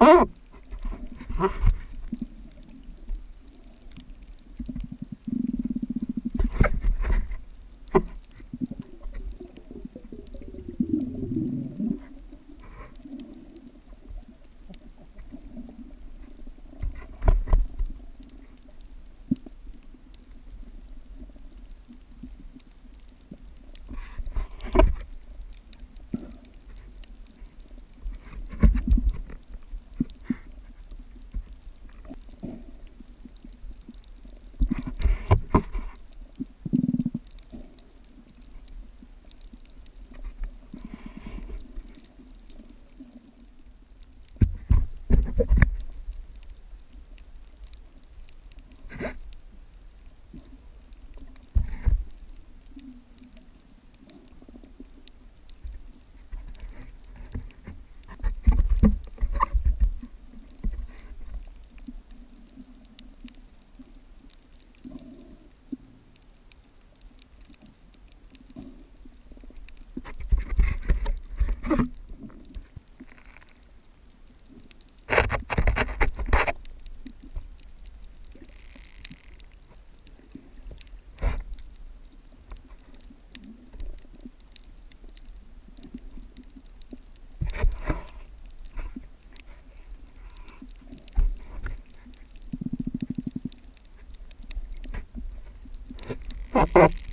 Oh! Ha ha ha.